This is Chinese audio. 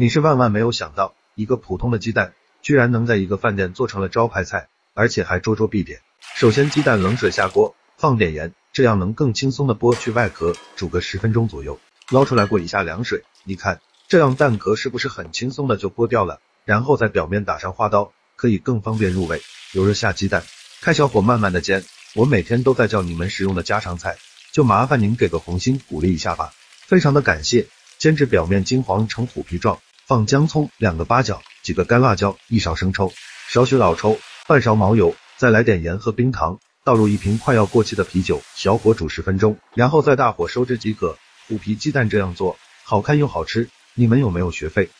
你是万万没有想到，一个普通的鸡蛋，居然能在一个饭店做成了招牌菜，而且还桌桌必点。首先，鸡蛋冷水下锅，放点盐，这样能更轻松的剥去外壳，煮个十分钟左右，捞出来过一下凉水。你看，这样蛋壳是不是很轻松的就剥掉了？然后在表面打上花刀，可以更方便入味。油热下鸡蛋，开小火慢慢的煎。我每天都在教你们使用的家常菜，就麻烦您给个红心鼓励一下吧，非常的感谢。煎至表面金黄呈虎皮状，放姜葱两个八角，几个干辣椒，一勺生抽，少许老抽，半勺毛油，再来点盐和冰糖，倒入一瓶快要过期的啤酒，小火煮十分钟，然后再大火收汁即可。虎皮鸡蛋这样做，好看又好吃，你们有没有学会？